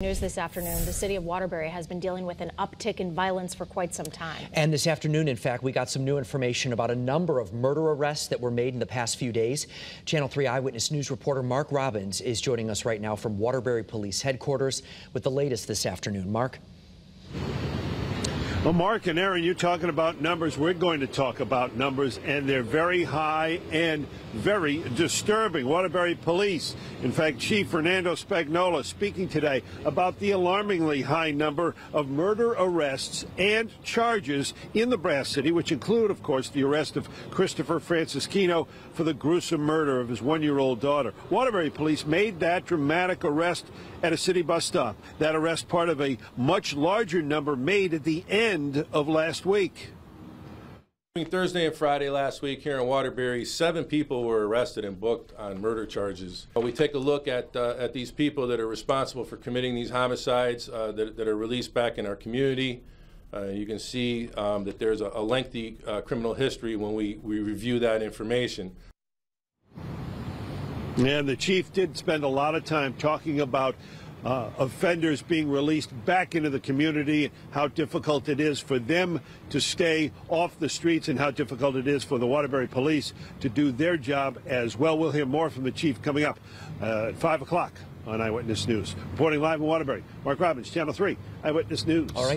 News this afternoon, the city of Waterbury has been dealing with an uptick in violence for quite some time. And this afternoon, in fact, we got some new information about a number of murder arrests that were made in the past few days. Channel 3 Eyewitness News reporter Mark Robbins is joining us right now from Waterbury Police Headquarters with the latest this afternoon. Mark? Well, Mark and Aaron, you're talking about numbers. We're going to talk about numbers, and they're very high and very disturbing. Waterbury Police, in fact, Chief Fernando Spagnolo speaking today about the alarmingly high number of murder arrests and charges in the Brass City, which include, of course, the arrest of Christopher Francisquini for the gruesome murder of his one-year-old daughter. Waterbury Police made that dramatic arrest at a city bus stop. That arrest part of a much larger number made at the end of last week. Thursday and Friday last week here in Waterbury, seven people were arrested and booked on murder charges. We take a look at uh, at these people that are responsible for committing these homicides uh, that, that, are released back in our community. Uh, you can see um, that there's a, a lengthy uh, criminal history when we, we review that information. And the chief did spend a lot of time talking about uh, offenders being released back into the community, how difficult it is for them to stay off the streets, and how difficult it is for the Waterbury police to do their job as well. We'll hear more from the chief coming up uh, at 5 o'clock on Eyewitness News. Reporting live in Waterbury, Mark Robbins, Channel 3, Eyewitness News. All right.